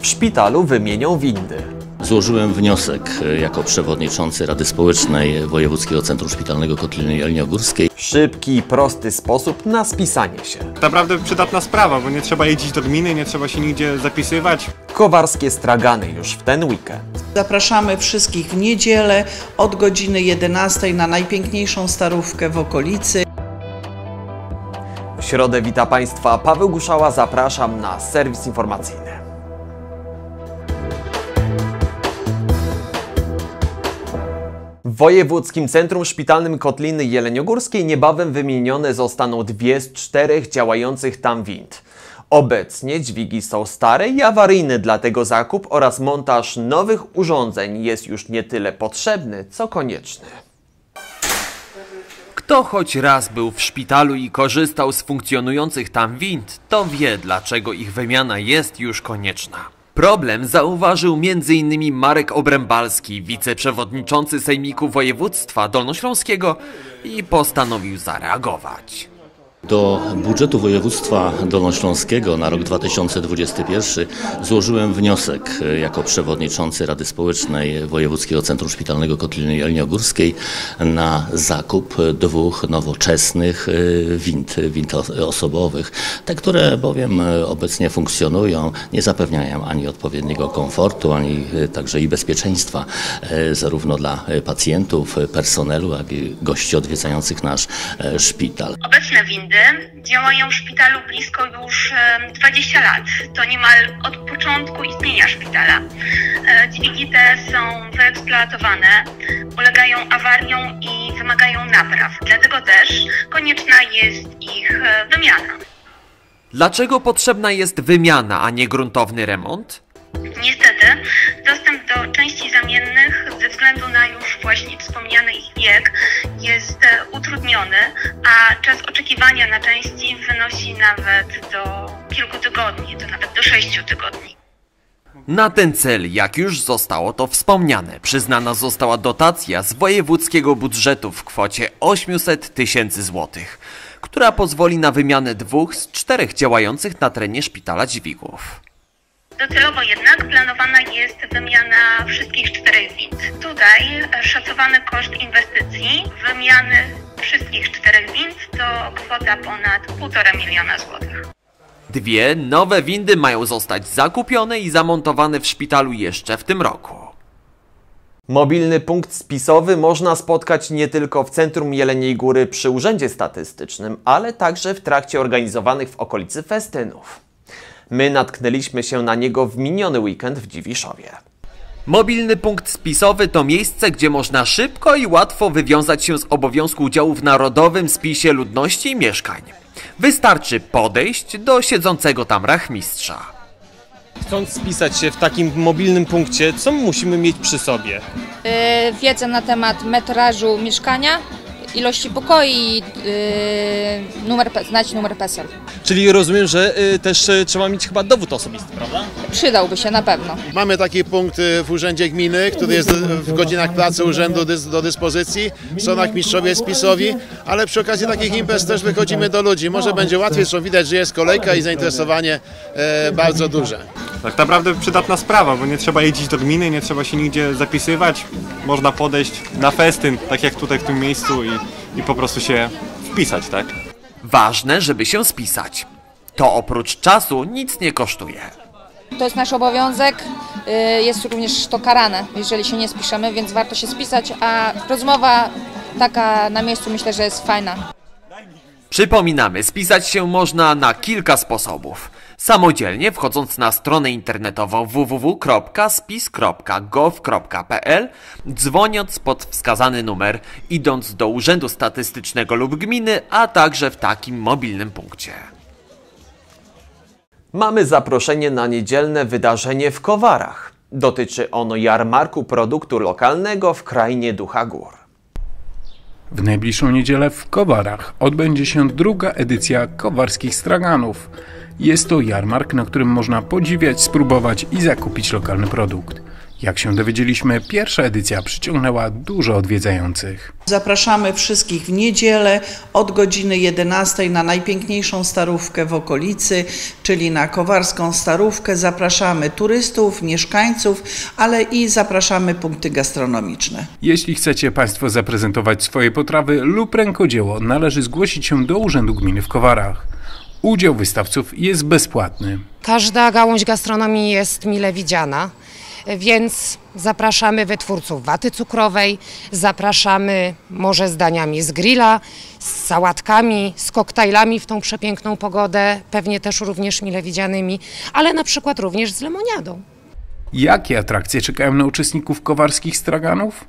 W szpitalu wymienią windy. Złożyłem wniosek e, jako przewodniczący Rady Społecznej Wojewódzkiego Centrum Szpitalnego Kotliny Jelniogórskiej. Szybki i prosty sposób na spisanie się. Naprawdę przydatna sprawa, bo nie trzeba jeździć do gminy, nie trzeba się nigdzie zapisywać. Kowarskie stragany już w ten weekend. Zapraszamy wszystkich w niedzielę od godziny 11 na najpiękniejszą starówkę w okolicy. W środę wita Państwa Paweł Guszała, zapraszam na serwis informacyjny. Wojewódzkim Centrum Szpitalnym Kotliny Jeleniogórskiej niebawem wymienione zostaną dwie z czterech działających tam wind. Obecnie dźwigi są stare i awaryjne, dlatego zakup oraz montaż nowych urządzeń jest już nie tyle potrzebny, co konieczny. Kto choć raz był w szpitalu i korzystał z funkcjonujących tam wind, to wie, dlaczego ich wymiana jest już konieczna. Problem zauważył m.in. Marek Obrębalski, wiceprzewodniczący Sejmiku Województwa Dolnośląskiego i postanowił zareagować. Do budżetu województwa dolnośląskiego na rok 2021 złożyłem wniosek e, jako przewodniczący Rady Społecznej Wojewódzkiego Centrum Szpitalnego Kotliny Jelniogórskiej na zakup dwóch nowoczesnych e, wind, wind osobowych. Te, które bowiem e, obecnie funkcjonują, nie zapewniają ani odpowiedniego komfortu, ani także i bezpieczeństwa zarówno dla pacjentów, personelu, jak i gości odwiedzających nasz szpital. Obecne windy działają w szpitalu blisko już em, 20 lat. To niemal od początku istnienia szpitala. E, Dźwigi te są wyeksploatowane, ulegają awariom i wymagają napraw. Dlatego też konieczna jest ich e, wymiana. Dlaczego potrzebna jest wymiana, a nie gruntowny remont? Niestety, dostęp do części zamiennych względu na już właśnie wspomniany ich wiek jest e, utrudniony, a czas oczekiwania na części wynosi nawet do kilku tygodni, to nawet do sześciu tygodni. Na ten cel, jak już zostało to wspomniane, przyznana została dotacja z wojewódzkiego budżetu w kwocie 800 tysięcy złotych, która pozwoli na wymianę dwóch z czterech działających na terenie szpitala dźwigów. Docelowo jednak planowana jest wymiana szacowany koszt inwestycji wymiany wszystkich czterech wind to kwota ponad 1,5 miliona złotych. Dwie nowe windy mają zostać zakupione i zamontowane w szpitalu jeszcze w tym roku. Mobilny punkt spisowy można spotkać nie tylko w centrum Jeleniej Góry przy Urzędzie Statystycznym, ale także w trakcie organizowanych w okolicy festynów. My natknęliśmy się na niego w miniony weekend w Dziwiszowie. Mobilny punkt spisowy to miejsce, gdzie można szybko i łatwo wywiązać się z obowiązku udziału w narodowym spisie ludności i mieszkań. Wystarczy podejść do siedzącego tam rachmistrza. Chcąc spisać się w takim mobilnym punkcie, co musimy mieć przy sobie? y, wiedzę na temat metrażu mieszkania, ilości pokoi, y, numer, znać numer PESEL. Czyli rozumiem, że y, też y, trzeba mieć chyba dowód osobisty, prawda? Przydałby się na pewno. Mamy taki punkt y, w Urzędzie Gminy, który jest w godzinach pracy Urzędu dys- do dyspozycji. Są nachmistrzowie spisowi, ale przy okazji takich imprez też wychodzimy do ludzi. Może będzie łatwiej, zresztą widać, że jest kolejka i zainteresowanie e, bardzo duże. Tak naprawdę przydatna sprawa, bo nie trzeba jeździć do gminy, nie trzeba się nigdzie zapisywać. Można podejść na festyn, tak jak tutaj w tym miejscu i, i po prostu się wpisać, tak? Ważne, żeby się spisać. To oprócz czasu nic nie kosztuje. To jest nasz obowiązek, y, jest również to karane, jeżeli się nie spiszemy, więc warto się spisać, a rozmowa taka na miejscu myślę, że jest fajna. Przypominamy, spisać się można na kilka sposobów. Samodzielnie wchodząc na stronę internetową www.spis.gov.pl, dzwoniąc pod wskazany numer, idąc do Urzędu Statystycznego lub gminy, a także w takim mobilnym punkcie. Mamy zaproszenie na niedzielne wydarzenie w Kowarach. Dotyczy ono jarmarku produktu lokalnego w krainie Ducha Gór. W najbliższą niedzielę w Kowarach odbędzie się druga edycja Kowarskich Straganów. Jest to jarmark, na którym można podziwiać, spróbować i zakupić lokalny produkt. Jak się dowiedzieliśmy, pierwsza edycja przyciągnęła dużo odwiedzających. Zapraszamy wszystkich w niedzielę od godziny 11 na najpiękniejszą starówkę w okolicy, czyli na Kowarską Starówkę. Zapraszamy turystów, mieszkańców, ale i zapraszamy punkty gastronomiczne. Jeśli chcecie Państwo zaprezentować swoje potrawy lub rękodzieło, należy zgłosić się do Urzędu Gminy w Kowarach. Udział wystawców jest bezpłatny. Każda gałąź gastronomii jest mile widziana, więc zapraszamy wytwórców waty cukrowej, zapraszamy może z daniami z grilla, z sałatkami, z koktajlami w tą przepiękną pogodę, pewnie też również mile widzianymi, ale na przykład również z lemoniadą. Jakie atrakcje czekają na uczestników kowarskich straganów?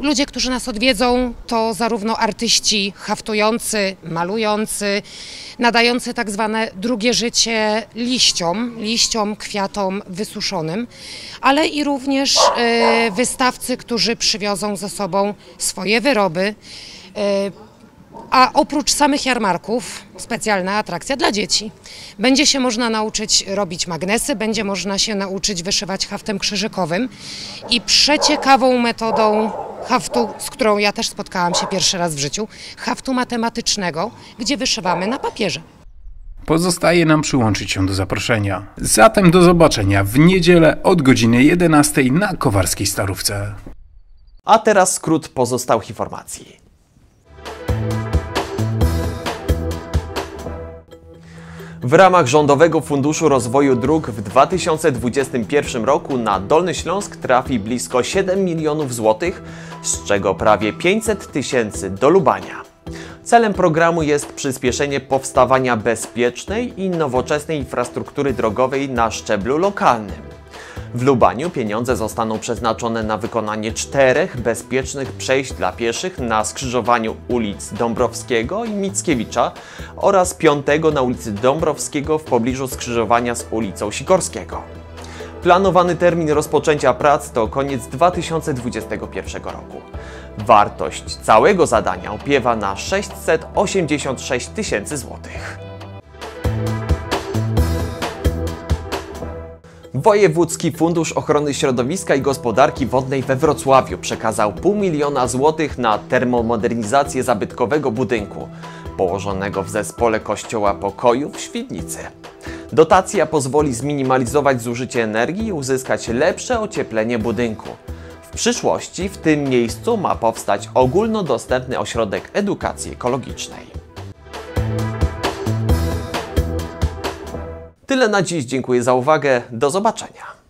Ludzie, którzy nas odwiedzą, to zarówno artyści haftujący, malujący, nadający tak zwane drugie życie liściom, liściom, kwiatom wysuszonym, ale i również e, wystawcy, którzy przywiozą ze sobą swoje wyroby. e, a oprócz samych jarmarków, specjalna atrakcja dla dzieci. Będzie się można nauczyć robić magnesy, będzie można się nauczyć wyszywać haftem krzyżykowym i przeciekawą metodą haftu, z którą ja też spotkałam się pierwszy raz w życiu, haftu matematycznego, gdzie wyszywamy na papierze. Pozostaje nam przyłączyć się do zaproszenia. Zatem do zobaczenia w niedzielę od godziny 11 na Kowarskiej Starówce. A teraz skrót pozostałych informacji. W ramach Rządowego Funduszu Rozwoju Dróg w 2021 roku na Dolny Śląsk trafi blisko 7 milionów złotych, z czego prawie 500 tysięcy do Lubania. Celem programu jest przyspieszenie powstawania bezpiecznej i nowoczesnej infrastruktury drogowej na szczeblu lokalnym. W Lubaniu pieniądze zostaną przeznaczone na wykonanie czterech bezpiecznych przejść dla pieszych na skrzyżowaniu ulic Dąbrowskiego i Mickiewicza oraz piątego na ulicy Dąbrowskiego w pobliżu skrzyżowania z ulicą Sikorskiego. Planowany termin rozpoczęcia prac to koniec 2021 roku. Wartość całego zadania opiewa na 686 tysięcy złotych. Wojewódzki Fundusz Ochrony Środowiska i Gospodarki Wodnej we Wrocławiu przekazał pół miliona złotych na termomodernizację zabytkowego budynku położonego w zespole Kościoła Pokoju w Świdnicy. Dotacja pozwoli zminimalizować zużycie energii i uzyskać lepsze ocieplenie budynku. W przyszłości w tym miejscu ma powstać ogólnodostępny ośrodek edukacji ekologicznej. Tyle na dziś, dziękuję za uwagę, do zobaczenia.